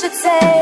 should say.